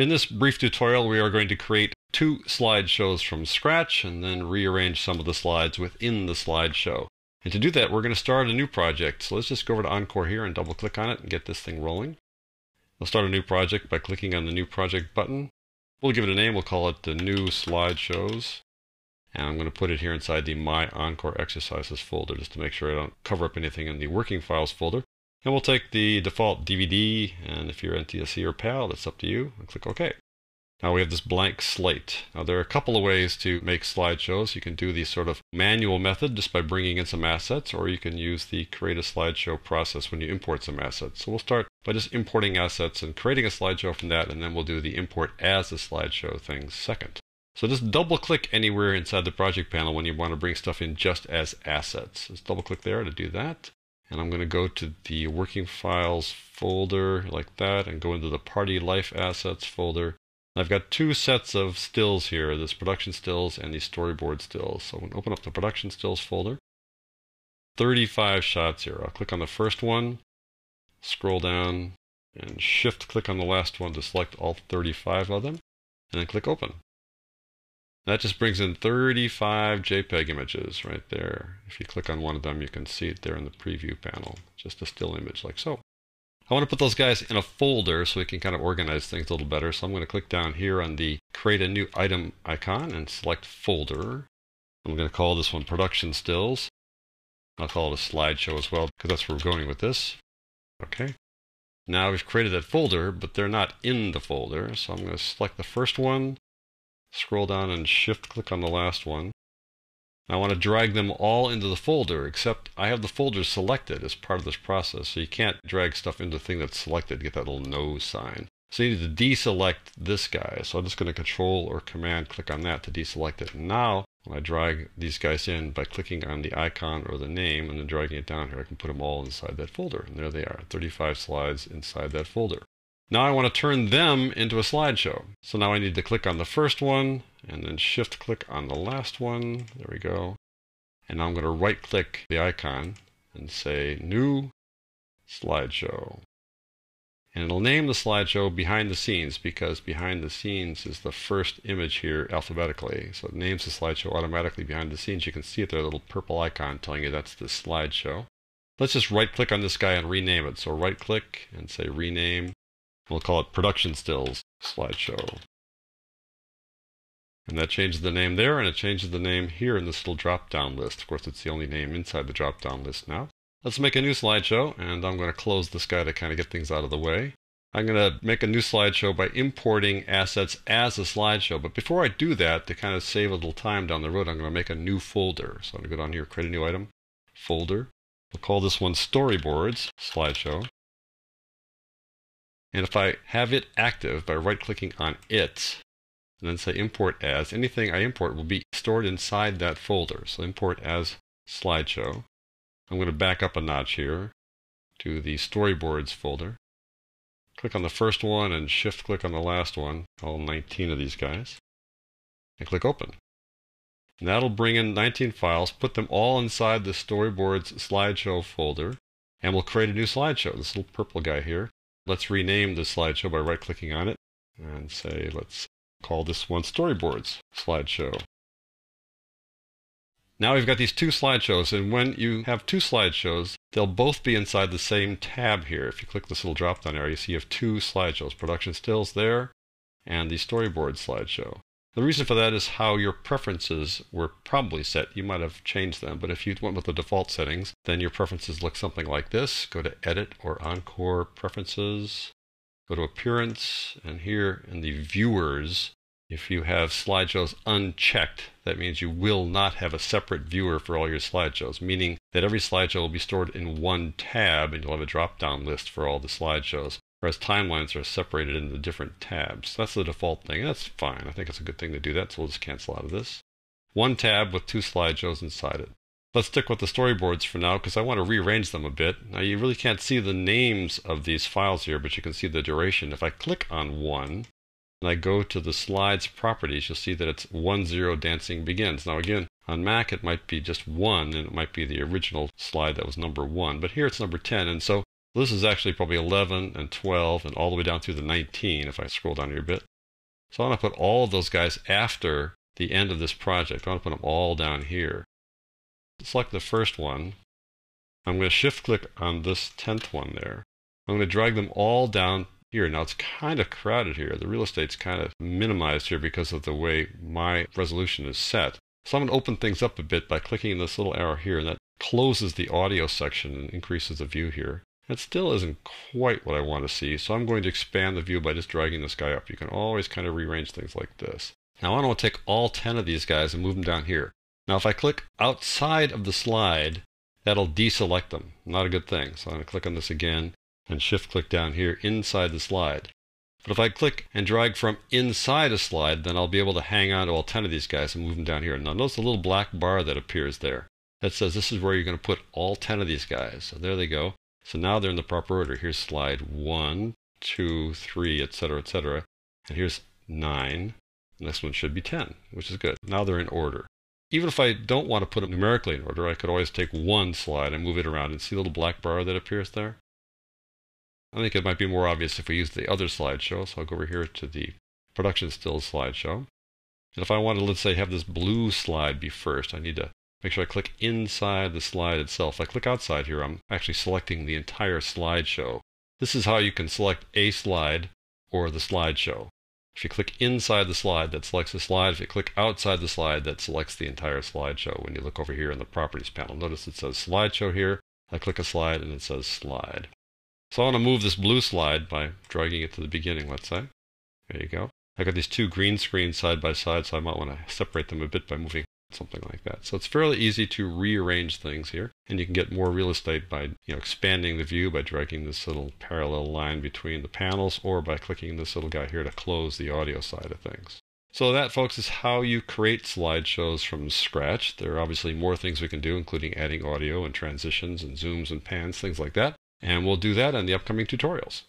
In this brief tutorial, we are going to create two slideshows from scratch and then rearrange some of the slides within the slideshow. And to do that, we're going to start a new project. So let's just go over to Encore here and double click on it and get this thing rolling. We'll start a new project by clicking on the New Project button. We'll give it a name. We'll call it the New Slideshows. And I'm going to put it here inside the My Encore Exercises folder just to make sure I don't cover up anything in the Working Files folder. And we'll take the default DVD, and if you're NTSC or PAL, that's up to you, and click OK. Now we have this blank slate. Now there are a couple of ways to make slideshows. You can do the sort of manual method just by bringing in some assets, or you can use the create a slideshow process when you import some assets. So we'll start by just importing assets and creating a slideshow from that, and then we'll do the import as a slideshow thing second. So just double click anywhere inside the project panel when you want to bring stuff in just as assets. Just double click there to do that. And I'm going to go to the working files folder like that and go into the party life assets folder. I've got two sets of stills here, this production stills and the storyboard stills. So I'm going to open up the production stills folder. 35 shots here. I'll click on the first one, scroll down, and shift click on the last one to select all 35 of them, and then click open. That just brings in 35 JPEG images right there. If you click on one of them, you can see it there in the preview panel, just a still image like so. I want to put those guys in a folder so we can kind of organize things a little better. So I'm going to click down here on the create a new item icon and select folder. I'm going to call this one production stills. I'll call it a slideshow as well because that's where we're going with this. Okay. Now we've created that folder, but they're not in the folder. So I'm going to select the first one, scroll down and shift click on the last one. I want to drag them all into the folder, except I have the folder selected as part of this process, so you can't drag stuff into the thing that's selected, get that little no sign. So you need to deselect this guy. So I'm just going to control or command click on that to deselect it. And now when I drag these guys in by clicking on the icon or the name and then dragging it down here, I can put them all inside that folder. And there they are, 35 slides inside that folder. Now I want to turn them into a slideshow. So now I need to click on the first one and then shift click on the last one. There we go. And now I'm going to right click the icon and say new slideshow. And it'll name the slideshow behind the scenes because behind the scenes is the first image here alphabetically. So it names the slideshow automatically behind the scenes. You can see it there, a little purple icon telling you that's the slideshow. Let's just right click on this guy and rename it. So right click and say rename We'll call it Production Stills Slideshow. And that changes the name there, and it changes the name here in this little drop-down list. Of course, it's the only name inside the drop-down list now. Let's make a new slideshow, and I'm going to close this guy to kind of get things out of the way. I'm going to make a new slideshow by importing assets as a slideshow. But before I do that, to kind of save a little time down the road, I'm going to make a new folder. So I'm going to go down here, create a new item, folder. We'll call this one Storyboards Slideshow. And if I have it active by right clicking on it, and then say import as, anything I import will be stored inside that folder. So import as slideshow. I'm going to back up a notch here to the storyboards folder. Click on the first one and shift click on the last one, all 19 of these guys, and click open. And that'll bring in 19 files, put them all inside the storyboards slideshow folder, and we'll create a new slideshow. This little purple guy here. Let's rename the slideshow by right clicking on it and say, let's call this one Storyboards slideshow. Now we've got these two slideshows, and when you have two slideshows, they'll both be inside the same tab here. If you click this little drop down area, you see you have two slideshows, production stills there, and the storyboard slideshow. The reason for that is how your preferences were probably set. You might have changed them, but if you went with the default settings, then your preferences look something like this. Go to Edit or Encore Preferences, go to Appearance, and here in the Viewers, if you have slideshows unchecked, that means you will not have a separate viewer for all your slideshows, meaning that every slideshow will be stored in one tab and you'll have a drop down list for all the slideshows whereas timelines are separated into different tabs. That's the default thing. That's fine. I think it's a good thing to do that, so we'll just cancel out of this. One tab with two slideshows inside it. Let's stick with the storyboards for now because I want to rearrange them a bit. Now you really can't see the names of these files here, but you can see the duration. If I click on one and I go to the slides properties, you'll see that it's one zero dancing begins. Now again, on Mac it might be just one and it might be the original slide that was number one, but here it's number 10. And so This is actually probably 11 and 12 and all the way down through the 19 if I scroll down here a bit. So I want to put all of those guys after the end of this project. I want to put them all down here. Select the first one. I'm going to shift click on this 10th one there. I'm going to drag them all down here. Now it's kind of crowded here. The real estate's kind of minimized here because of the way my resolution is set. So I'm going to open things up a bit by clicking this little arrow here, and that closes the audio section and increases the view here. It still isn't quite what I want to see, so I'm going to expand the view by just dragging this guy up. You can always kind of rearrange things like this. Now I want to take all 10 of these guys and move them down here. Now if I click outside of the slide, that'll deselect them. Not a good thing. So I'm going to click on this again and shift click down here inside the slide. But if I click and drag from inside a slide, then I'll be able to hang on to all 10 of these guys and move them down here. Now notice the little black bar that appears there. That says this is where you're going to put all 10 of these guys. So there they go. So now they're in the proper order. Here's slide one, two, three, etc., etc. And here's nine. The next one should be 10, which is good. Now they're in order. Even if I don't want to put them numerically in order, I could always take one slide and move it around and see the little black bar that appears there? I think it might be more obvious if we use the other slideshow. So I'll go over here to the production stills slideshow. And if I want to, let's say, have this blue slide be first, I need to make sure I click inside the slide itself. If I click outside here, I'm actually selecting the entire slideshow. This is how you can select a slide or the slideshow. If you click inside the slide, that selects the slide. If you click outside the slide, that selects the entire slideshow. When you look over here in the properties panel, notice it says slideshow here. I click a slide and it says slide. So I want to move this blue slide by dragging it to the beginning, let's say. There you go. I got these two green screens side by side, so I might want to separate them a bit by moving something like that. So it's fairly easy to rearrange things here, and you can get more real estate by you know expanding the view by dragging this little parallel line between the panels, or by clicking this little guy here to close the audio side of things. So that, folks, is how you create slideshows from scratch. There are obviously more things we can do, including adding audio and transitions and zooms and pans, things like that. And we'll do that in the upcoming tutorials.